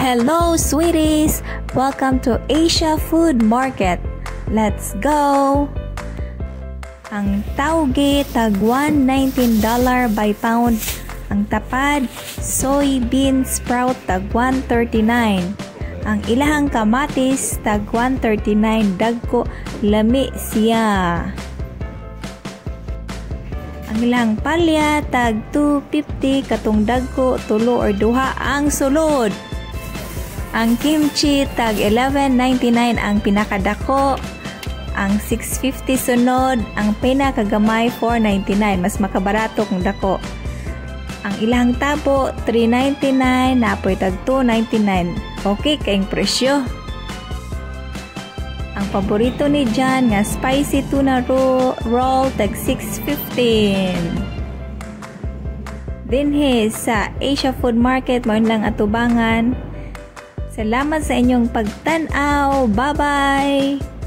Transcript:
Hello, sweeties! Welcome to Asia Food Market. Let's go! Ang tauge tag $119 by pound. Ang tapad, soybean sprout tag 139. Ang ilahang kamatis tag 139 dagko lami siya. Ang ilang palya tag 250 katong dagko tulo or duha ang sulod. Ang kimchi tag 11.99 ang pinakadako. Ang 650 sunod, ang pinakagamay 4.99 mas makabarato kung dako. Ang ilang tabo 3.99 napoy tag 2.99. Okay kaing presyo. Ang paborito ni John nga spicy tuna roll, roll tag 6.15. Dinhe sa Asia Food Market mo lang atubangan. Salamat sa inyong pagtanaw. Bye-bye!